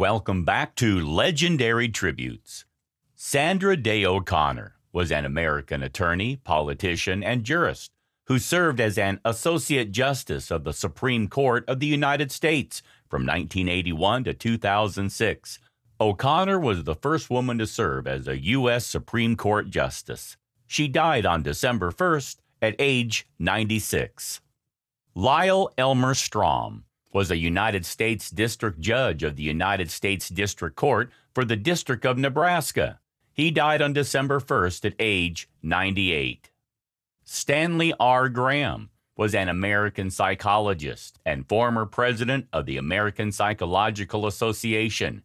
Welcome back to Legendary Tributes. Sandra Day O'Connor was an American attorney, politician, and jurist who served as an Associate Justice of the Supreme Court of the United States from 1981 to 2006. O'Connor was the first woman to serve as a U.S. Supreme Court Justice. She died on December 1st at age 96. Lyle Elmer Strom was a United States District Judge of the United States District Court for the District of Nebraska. He died on December 1st at age 98. Stanley R. Graham was an American psychologist and former president of the American Psychological Association.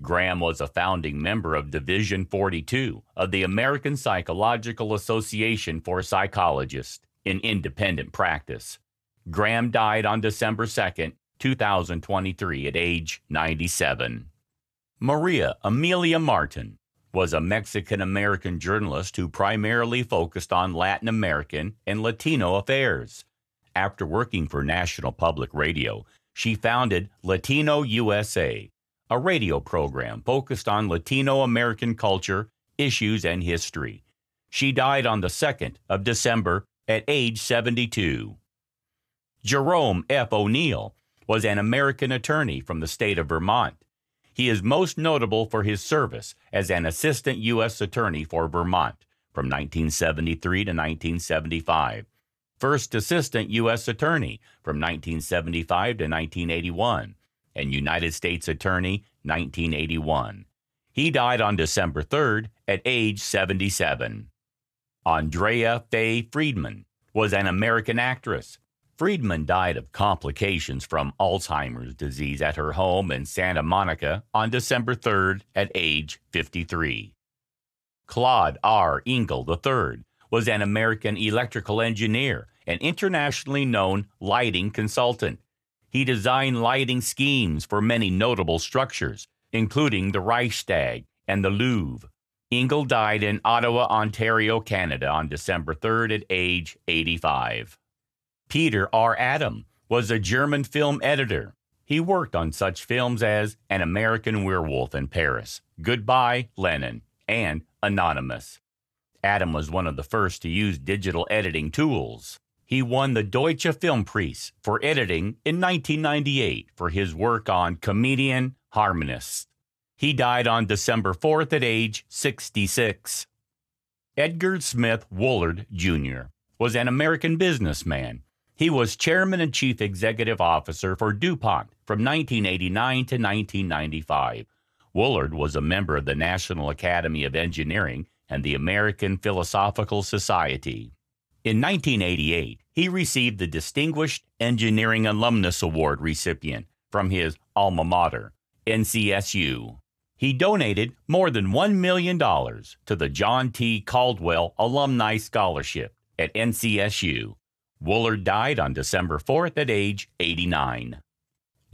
Graham was a founding member of Division 42 of the American Psychological Association for Psychologists in independent practice. Graham died on December 2, 2023, at age 97. Maria Emilia Martin was a Mexican American journalist who primarily focused on Latin American and Latino affairs. After working for National Public Radio, she founded Latino USA, a radio program focused on Latino American culture, issues, and history. She died on the 2nd of December at age 72. Jerome F. O'Neill was an American attorney from the state of Vermont. He is most notable for his service as an assistant U.S. attorney for Vermont from 1973 to 1975, first assistant U.S. attorney from 1975 to 1981, and United States attorney 1981. He died on December 3rd at age 77. Andrea Fay Friedman was an American actress, Friedman died of complications from Alzheimer's disease at her home in Santa Monica on December 3rd at age 53. Claude R. Engle III was an American electrical engineer and internationally known lighting consultant. He designed lighting schemes for many notable structures, including the Reichstag and the Louvre. Engle died in Ottawa, Ontario, Canada on December 3rd at age 85. Peter R. Adam was a German film editor. He worked on such films as An American Werewolf in Paris, Goodbye, Lenin, and Anonymous. Adam was one of the first to use digital editing tools. He won the Deutsche Filmpreis for editing in 1998 for his work on Comedian Harmonists. He died on December 4th at age 66. Edgar Smith Woolard Jr. was an American businessman he was chairman and chief executive officer for DuPont from 1989 to 1995. Woolard was a member of the National Academy of Engineering and the American Philosophical Society. In 1988, he received the Distinguished Engineering Alumnus Award recipient from his alma mater, NCSU. He donated more than $1 million to the John T. Caldwell Alumni Scholarship at NCSU Woolard died on December 4th at age 89.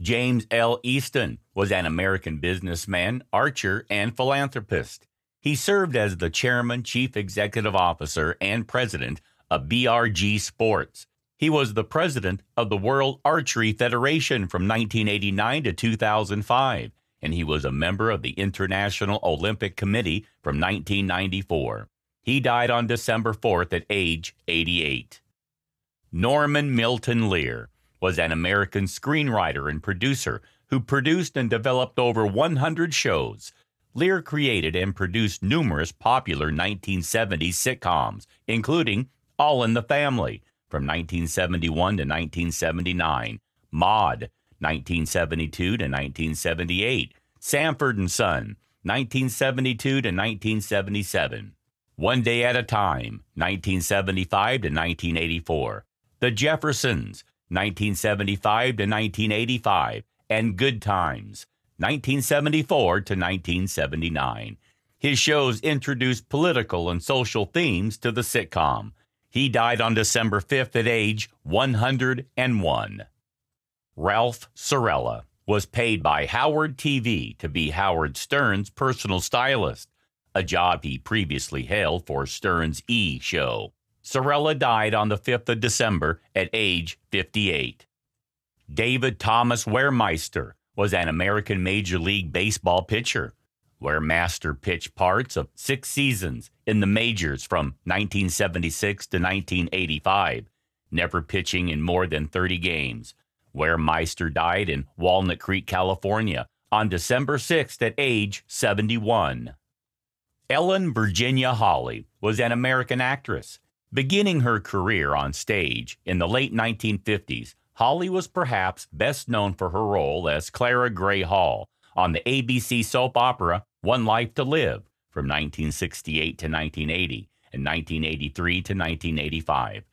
James L. Easton was an American businessman, archer, and philanthropist. He served as the chairman, chief executive officer, and president of BRG Sports. He was the president of the World Archery Federation from 1989 to 2005, and he was a member of the International Olympic Committee from 1994. He died on December 4th at age 88. Norman Milton Lear was an American screenwriter and producer who produced and developed over 100 shows. Lear created and produced numerous popular 1970s sitcoms, including All in the Family from 1971 to 1979, Maude 1972 to 1978, Sanford and Son 1972 to 1977, One Day at a Time 1975 to 1984, the Jeffersons, 1975 to 1985, and Good Times, 1974 to 1979. His shows introduced political and social themes to the sitcom. He died on December 5th at age 101. Ralph Cirella was paid by Howard TV to be Howard Stern's personal stylist, a job he previously held for Stern's E! show. Cirella died on the 5th of December at age 58. David Thomas Wehrmeister was an American Major League Baseball pitcher, Wehrmeister pitched parts of six seasons in the majors from 1976 to 1985, never pitching in more than 30 games, Wehrmeister died in Walnut Creek, California on December 6th at age 71. Ellen Virginia Holly was an American actress. Beginning her career on stage in the late 1950s, Holly was perhaps best known for her role as Carla Gray Hall on the ABC soap opera One Life to Live from 1968 to 1980 and 1983 to 1985.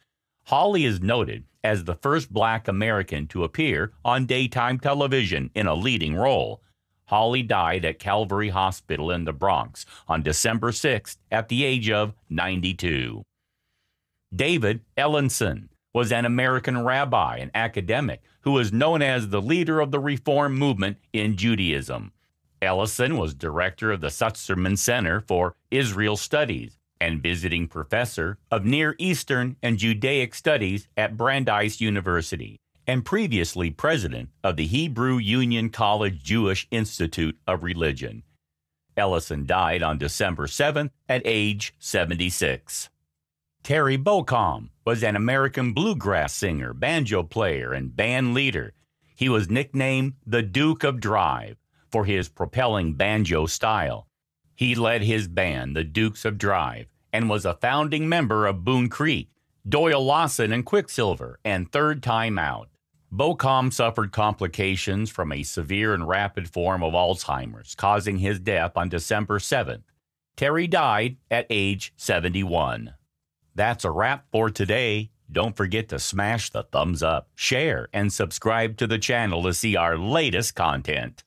Holly is noted as the first black American to appear on daytime television in a leading role. Holly died at Calvary Hospital in the Bronx on December 6th at the age of 92. David Ellenson was an American rabbi and academic who was known as the leader of the Reform movement in Judaism. Ellenson was director of the Sussman Center for Israel Studies and visiting professor of Near Eastern and Judaic Studies at Brandeis University, and previously president of the Hebrew Union College Jewish Institute of Religion. Ellenson died on December 7th at age 76. Terry Baucom was an American bluegrass singer, banjo player, and band leader. He was nicknamed the Duke of Drive for his propelling banjo style. He led his band, the Dukes of Drive, and was a founding member of Boone Creek, Doyle Lawson and Quicksilver, and Third Time Out. Baucom suffered complications from a severe and rapid form of Alzheimer's, causing his death on December 7th. Terry died at age 71. That's a wrap for today. Don't forget to smash the thumbs up, share, and subscribe to the channel to see our latest content.